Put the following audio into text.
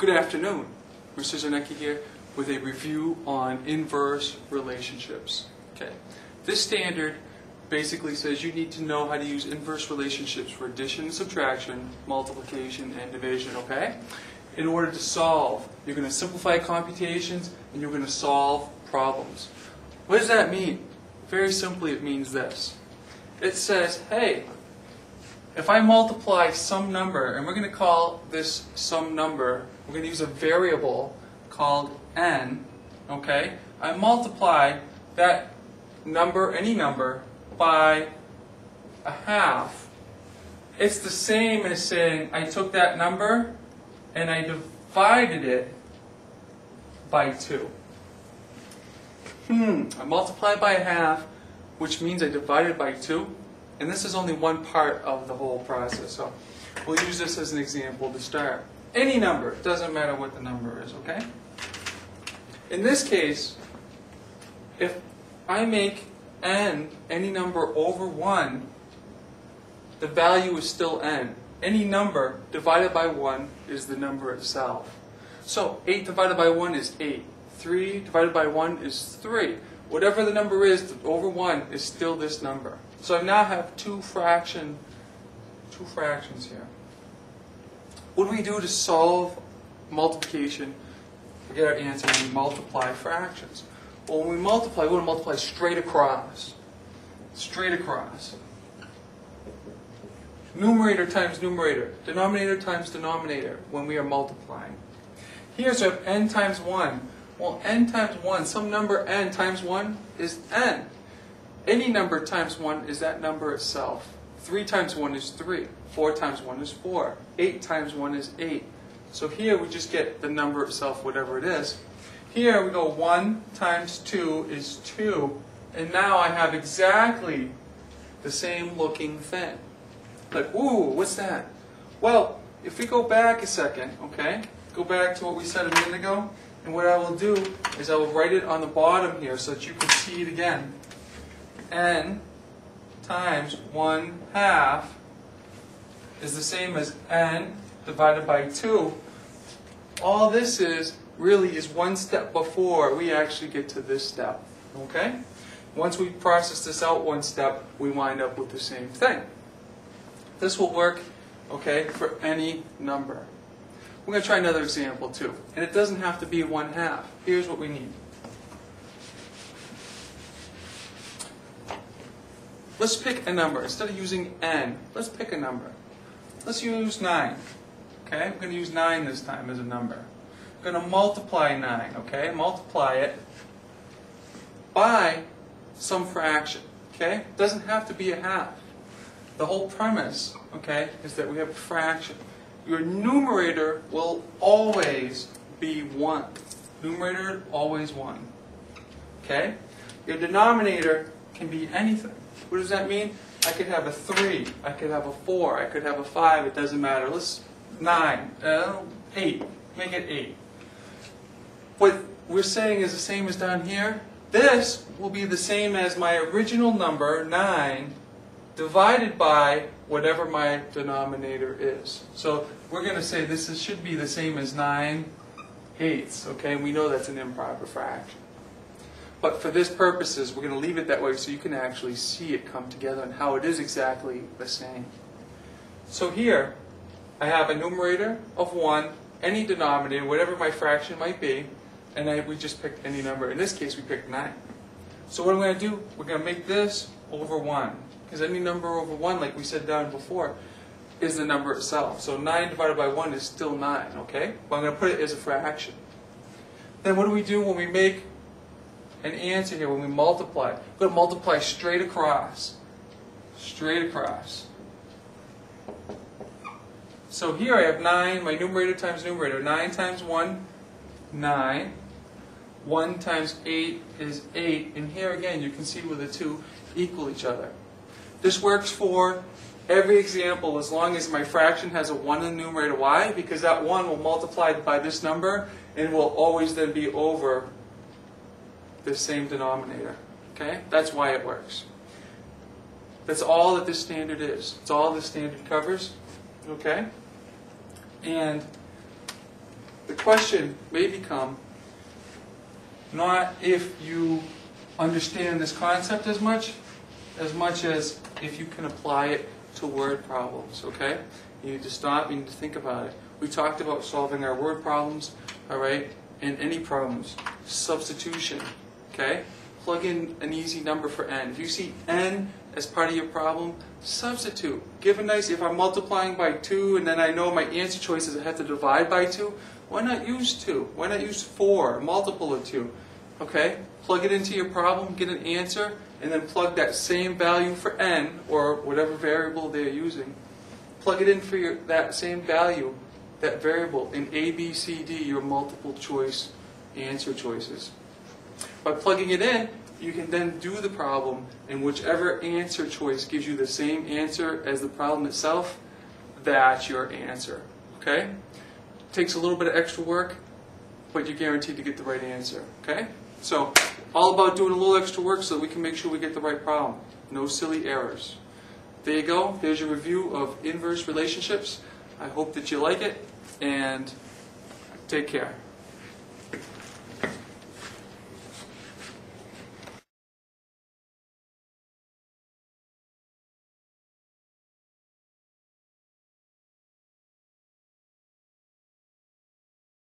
Good afternoon. Mr. Czarnecki here with a review on inverse relationships. Okay. This standard basically says you need to know how to use inverse relationships for addition, subtraction, multiplication, and division, okay? In order to solve, you're going to simplify computations and you're going to solve problems. What does that mean? Very simply, it means this. It says, hey, if I multiply some number, and we're going to call this some number, we're going to use a variable called n, okay? I multiply that number, any number, by a half. It's the same as saying I took that number and I divided it by 2. Hmm, I multiplied by a half, which means I divided by 2. And this is only one part of the whole process. So we'll use this as an example to start. Any number, doesn't matter what the number is, okay? In this case, if I make n any number over 1, the value is still n. Any number divided by 1 is the number itself. So 8 divided by 1 is 8. 3 divided by 1 is 3. Whatever the number is, over 1 is still this number. So I now have two fraction, two fractions here. What do we do to solve multiplication? Get our answer we multiply fractions. Well, when we multiply, we want to multiply straight across. Straight across. Numerator times numerator. Denominator times denominator when we are multiplying. Here's our n times 1. Well, n times 1, some number n times 1 is n. Any number times 1 is that number itself. 3 times 1 is 3. 4 times 1 is 4. 8 times 1 is 8. So here we just get the number itself, whatever it is. Here we go 1 times 2 is 2. And now I have exactly the same looking thing. Like, ooh, what's that? Well, if we go back a second, okay, go back to what we said a minute ago, and what I will do is I will write it on the bottom here so that you can see it again. n times 1 half is the same as n divided by 2. All this is really is one step before we actually get to this step. Okay? Once we process this out one step, we wind up with the same thing. This will work, okay, for any number. We're going to try another example too. And it doesn't have to be 1 half. Here's what we need. Let's pick a number. Instead of using n, let's pick a number. Let's use 9. Okay, I'm going to use 9 this time as a number. I'm going to multiply 9, okay? Multiply it by some fraction, okay? It doesn't have to be a half. The whole premise, okay, is that we have a fraction. Your numerator will always be 1. Numerator, always 1. Okay? Your denominator can be anything. What does that mean? I could have a 3, I could have a 4, I could have a 5, it doesn't matter. Let's, 9, uh, 8, make it 8. What we're saying is the same as down here. This will be the same as my original number, 9, divided by whatever my denominator is. So we're going to say this is, should be the same as 9 eighths, okay? We know that's an improper fraction. But for this purposes, we're going to leave it that way so you can actually see it come together and how it is exactly the same. So here, I have a numerator of 1, any denominator, whatever my fraction might be, and I, we just picked any number. In this case, we picked 9. So what I'm going to do, we're going to make this over 1. Because any number over 1, like we said down before, is the number itself. So 9 divided by 1 is still 9, okay? But I'm going to put it as a fraction. Then what do we do when we make an answer here, when we multiply? We're going to multiply straight across. Straight across. So here I have 9, my numerator times numerator. 9 times 1, 9. 1 times 8 is 8. And here again, you can see where the two equal each other. This works for every example as long as my fraction has a 1 in the numerator. Why? Because that 1 will multiply by this number and will always then be over the same denominator. Okay? That's why it works. That's all that this standard is. It's all this standard covers. Okay? And the question may become not if you understand this concept as much, as much as if you can apply it to word problems, okay? You need to stop, you need to think about it. We talked about solving our word problems, all right, and any problems. Substitution, okay? Plug in an easy number for n. If you see n as part of your problem, substitute. Give a nice, if I'm multiplying by 2 and then I know my answer choice is I have to divide by 2, why not use 2? Why not use 4, multiple of 2? Okay? Plug it into your problem, get an answer, and then plug that same value for n, or whatever variable they're using. Plug it in for your, that same value, that variable, in A, B, C, D, your multiple choice answer choices. By plugging it in, you can then do the problem, and whichever answer choice gives you the same answer as the problem itself, that's your answer. Okay? Takes a little bit of extra work, but you're guaranteed to get the right answer. Okay? So, all about doing a little extra work so we can make sure we get the right problem. No silly errors. There you go. There's your review of inverse relationships. I hope that you like it, and take care.